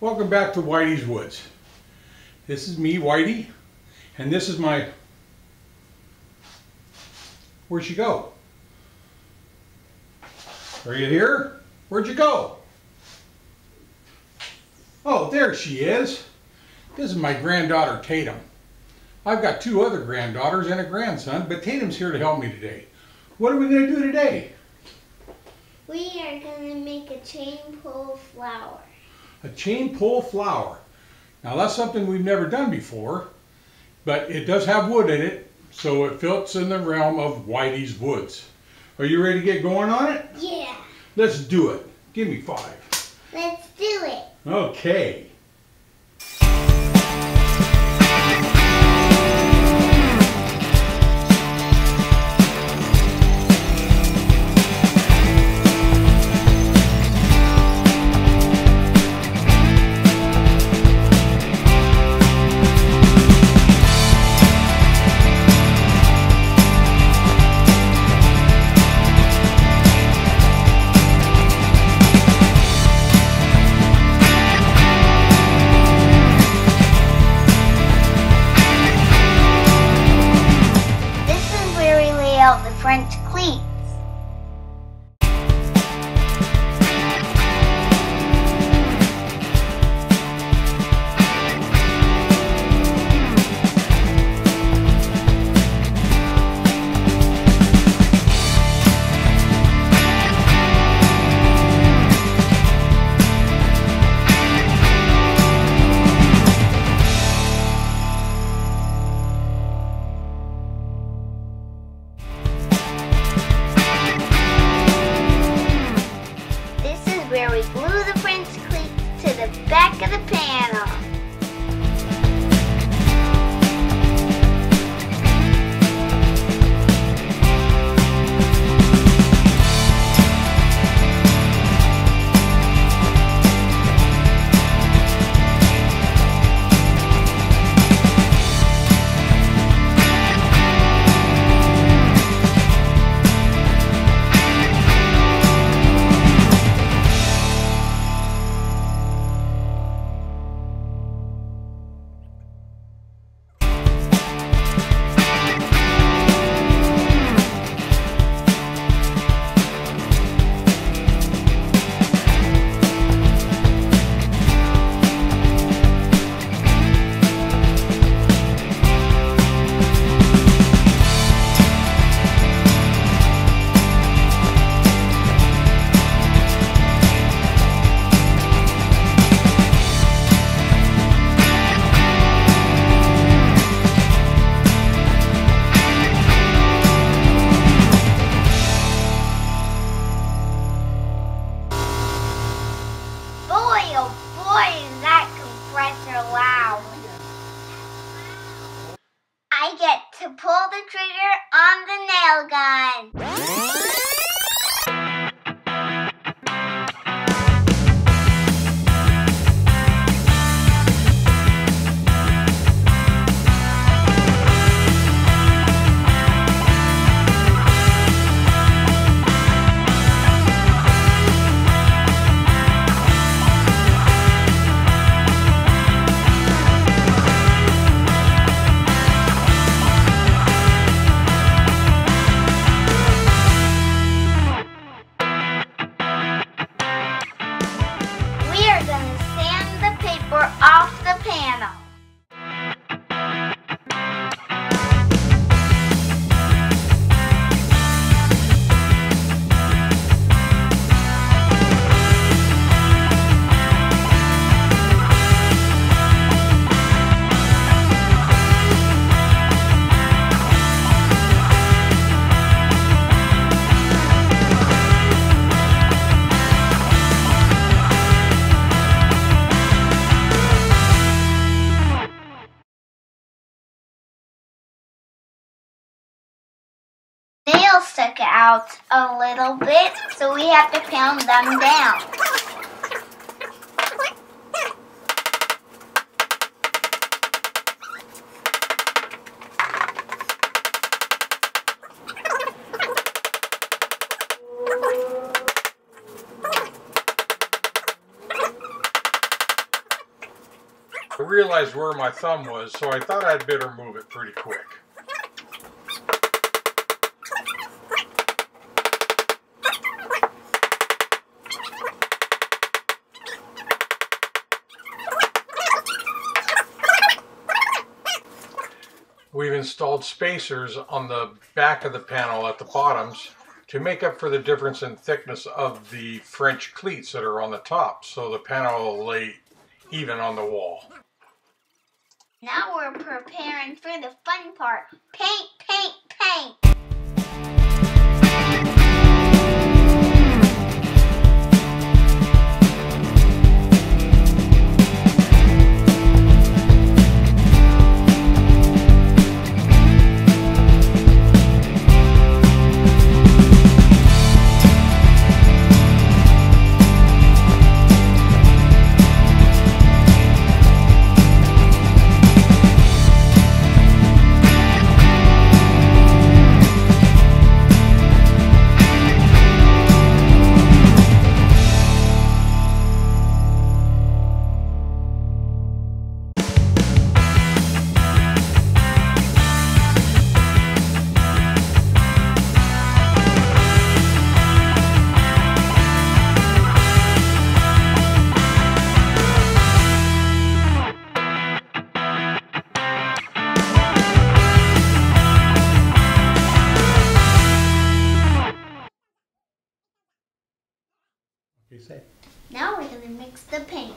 Welcome back to Whitey's Woods. This is me, Whitey, and this is my... Where'd she go? Are you here? Where'd you go? Oh, there she is. This is my granddaughter, Tatum. I've got two other granddaughters and a grandson, but Tatum's here to help me today. What are we going to do today? We are going to make a chain pull flower. A chain pull flower. Now that's something we've never done before, but it does have wood in it, so it fits in the realm of Whitey's Woods. Are you ready to get going on it? Yeah. Let's do it. Give me five. Let's do it. Okay. On the nail gun. Nails stuck out a little bit, so we have to pound them down. I realized where my thumb was, so I thought I'd better move it pretty quick. We've installed spacers on the back of the panel at the bottoms to make up for the difference in thickness of the French cleats that are on the top, so the panel will lay even on the wall. Now we're preparing for the fun part. Paint. Now mix the paint.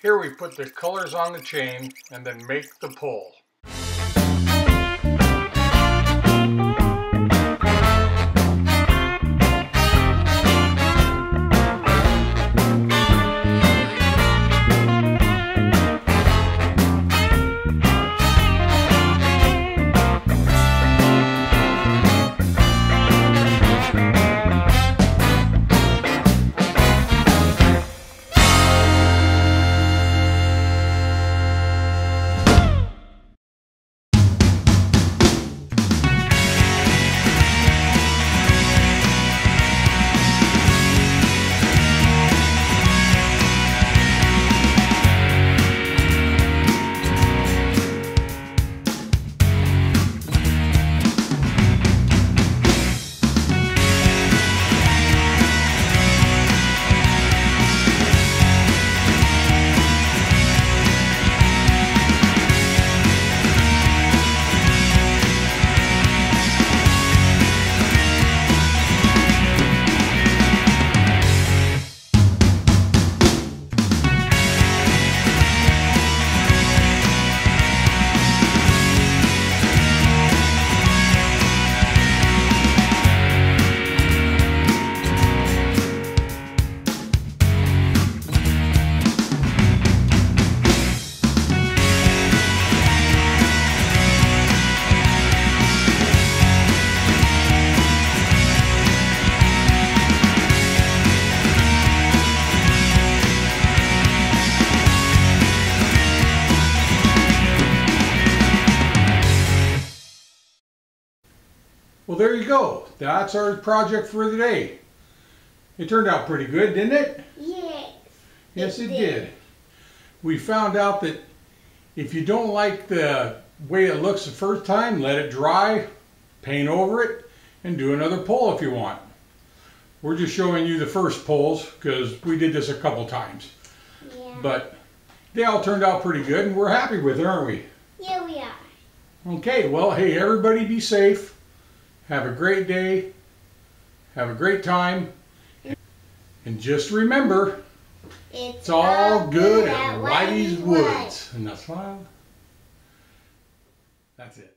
Here we put the colors on the chain and then make the pull. Well, there you go. That's our project for the day. It turned out pretty good, didn't it? Yes. Yes, It it did. did. We found out that if you don't like the way it looks the first time, let it dry, paint over it, and do another pull if you want. We're just showing you the first pulls because we did this a couple times. Yeah. But they all turned out pretty good and we're happy with it, aren't we? yeah, we are. Okay, well, hey, everybody be safe. Have a great day. Have a great time. And just remember, It's, it's all good at Whitey's Woods. And that's why. That's it.